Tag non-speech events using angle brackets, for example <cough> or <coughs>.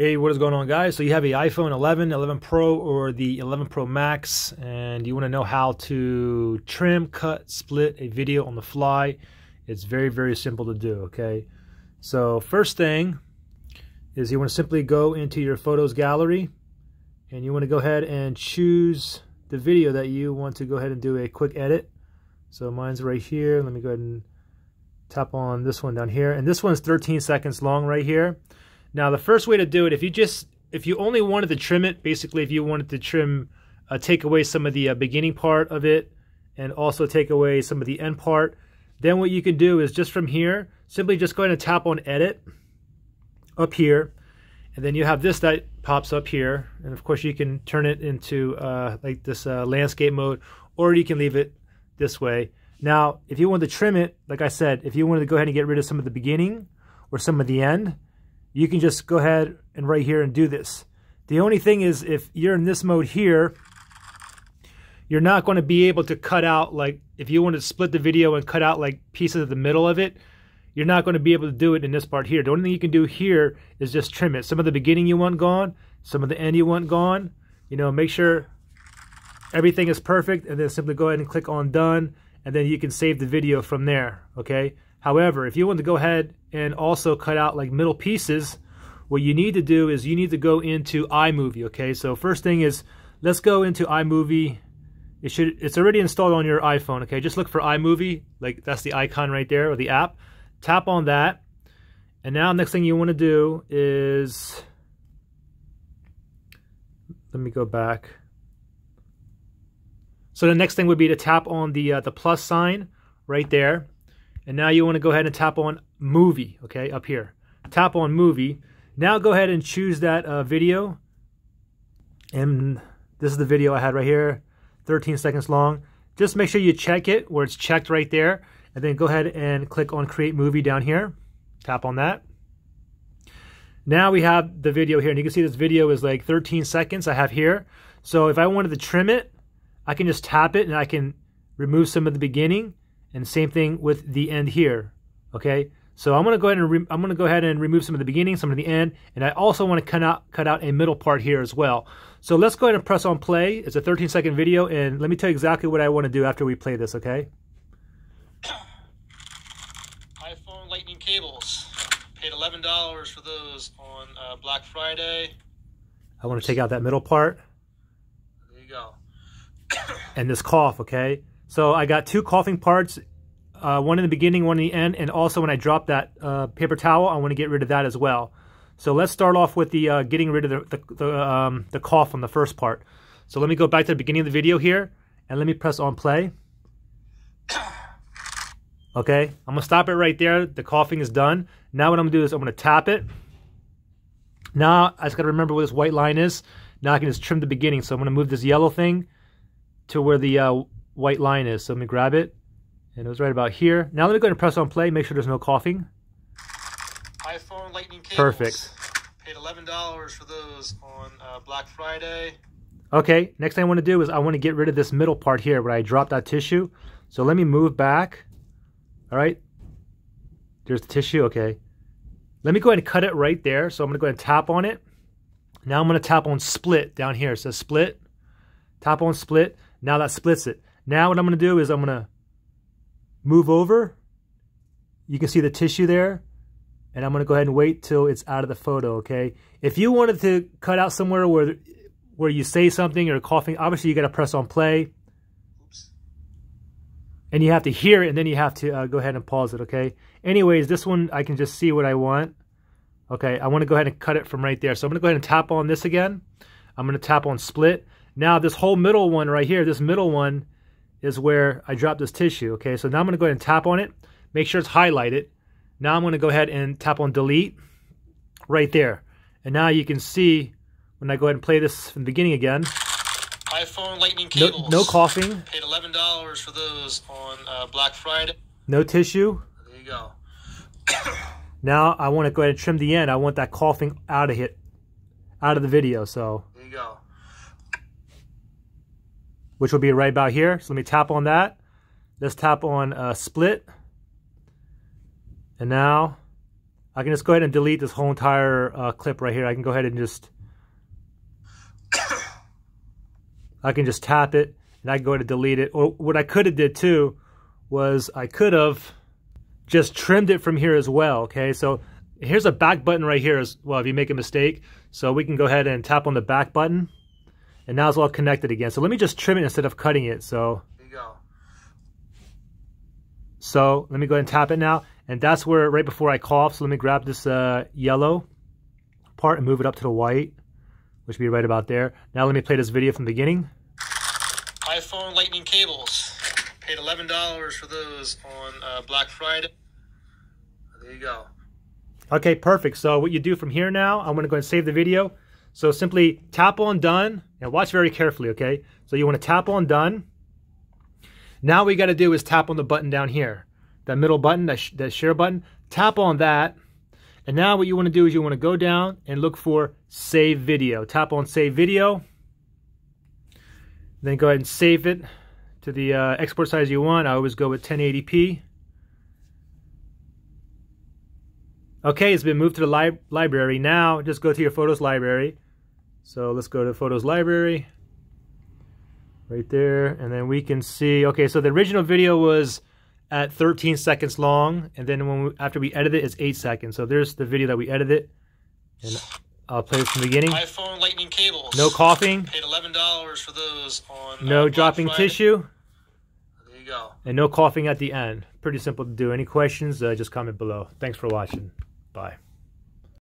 Hey, what is going on guys? So you have a iPhone 11, 11 Pro, or the 11 Pro Max, and you want to know how to trim, cut, split a video on the fly. It's very, very simple to do, okay? So first thing is you want to simply go into your photos gallery, and you want to go ahead and choose the video that you want to go ahead and do a quick edit. So mine's right here. Let me go ahead and tap on this one down here. And this one's 13 seconds long right here. Now, the first way to do it, if you just, if you only wanted to trim it, basically if you wanted to trim, uh, take away some of the uh, beginning part of it and also take away some of the end part, then what you can do is just from here, simply just go ahead and tap on edit up here. And then you have this that pops up here. And of course you can turn it into uh, like this uh, landscape mode, or you can leave it this way. Now, if you want to trim it, like I said, if you wanted to go ahead and get rid of some of the beginning or some of the end, you can just go ahead and right here and do this. The only thing is if you're in this mode here, you're not going to be able to cut out like if you want to split the video and cut out like pieces of the middle of it, you're not going to be able to do it in this part here. The only thing you can do here is just trim it. Some of the beginning you want gone, some of the end you want gone. You know, make sure everything is perfect and then simply go ahead and click on done and then you can save the video from there, okay? However, if you want to go ahead and also cut out like middle pieces, what you need to do is you need to go into iMovie, okay? So first thing is, let's go into iMovie. It should, it's already installed on your iPhone, okay? Just look for iMovie, like that's the icon right there, or the app. Tap on that. And now next thing you want to do is, let me go back. So the next thing would be to tap on the uh, the plus sign right there. And now you want to go ahead and tap on movie, okay, up here. Tap on movie. Now go ahead and choose that uh, video. And this is the video I had right here, 13 seconds long. Just make sure you check it where it's checked right there. And then go ahead and click on create movie down here. Tap on that. Now we have the video here. And you can see this video is like 13 seconds I have here. So if I wanted to trim it, I can just tap it and I can remove some of the beginning and same thing with the end here. Okay, so I'm going to go ahead and I'm going to go ahead and remove some of the beginning, some of the end, and I also want to cut out cut out a middle part here as well. So let's go ahead and press on play. It's a 13 second video, and let me tell you exactly what I want to do after we play this. Okay. <coughs> iPhone Lightning cables. Paid eleven dollars for those on uh, Black Friday. I want to take out that middle part. There you go. <coughs> and this cough. Okay. So I got two coughing parts, uh, one in the beginning, one in the end, and also when I drop that uh, paper towel, I want to get rid of that as well. So let's start off with the uh, getting rid of the, the, the, um, the cough on the first part. So let me go back to the beginning of the video here, and let me press on play. Okay, I'm to stop it right there. The coughing is done. Now what I'm to do is I'm going to tap it. Now I just got to remember where this white line is. Now I can just trim the beginning. So I'm to move this yellow thing to where the uh, white line is. So let me grab it. And it was right about here. Now let me go ahead and press on play. Make sure there's no coughing. iPhone Lightning cables. Perfect. Paid $11 for those on uh, Black Friday. Okay, next thing I want to do is I want to get rid of this middle part here where I dropped that tissue. So let me move back. All right. There's the tissue. Okay. Let me go ahead and cut it right there. So I'm going to go ahead and tap on it. Now I'm going to tap on split down here. It says split. Tap on split. Now that splits it. Now what I'm going to do is I'm going to move over. You can see the tissue there. And I'm going to go ahead and wait till it's out of the photo, okay? If you wanted to cut out somewhere where where you say something or coughing, obviously you got to press on play. Oops. And you have to hear it, and then you have to uh, go ahead and pause it, okay? Anyways, this one, I can just see what I want. Okay, I want to go ahead and cut it from right there. So I'm going to go ahead and tap on this again. I'm going to tap on split. Now, this whole middle one right here, this middle one is where I drop this tissue, okay? So now I'm going to go ahead and tap on it. Make sure it's highlighted. Now I'm going to go ahead and tap on delete right there. And now you can see when I go ahead and play this from the beginning again. iPhone Lightning No, cables. no coughing, Paid $11 for those on uh, Black Friday. no tissue. There you go. <coughs> Now I want to go ahead and trim the end. I want that coughing out of it, out of the video. So, There you go. Which will be right about here. So let me tap on that. Let's tap on uh, split. And now I can just go ahead and delete this whole entire uh, clip right here. I can go ahead and just, <coughs> I can just tap it and I can go ahead and delete it. Or what I could have did too was I could have just trimmed it from here as well. Okay, so here's a back button right here as well if you make a mistake. So we can go ahead and tap on the back button and now it's all connected again. So let me just trim it instead of cutting it. So There you go. So let me go ahead and tap it now. And that's where, right before I cough, so let me grab this uh, yellow part and move it up to the white, which would be right about there. Now let me play this video from the beginning. iPhone lightning cables. Paid eleven dollars for those on uh, Black Friday. There you go. Okay, perfect. So what you do from here now, I'm going to go and save the video. So simply tap on done and watch very carefully, okay? So you want to tap on done. Now what we got to do is tap on the button down here. That middle button, that, sh that share button. Tap on that. And now what you want to do is you want to go down and look for save video. Tap on save video. Then go ahead and save it to the uh, export size you want. I always go with 1080p. Okay, it's been moved to the li library. Now, just go to your Photos library. So let's go to Photos library. Right there. And then we can see, okay, so the original video was at 13 seconds long. And then when we, after we edit it, it's 8 seconds. So there's the video that we edited. And I'll play it from the beginning. iPhone lightning cables. No coughing. Paid eleven dollars for those on. No uh, dropping Friday. tissue. There you go. And no coughing at the end. Pretty simple to do. Any questions, uh, just comment below. Thanks for watching. Bye.